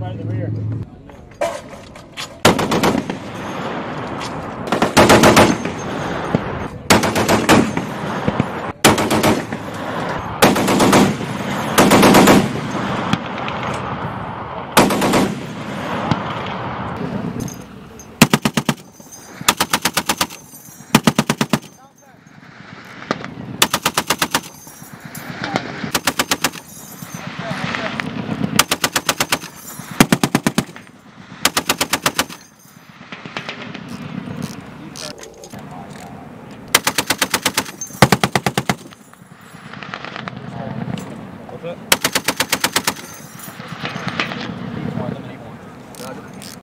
right in the rear. it.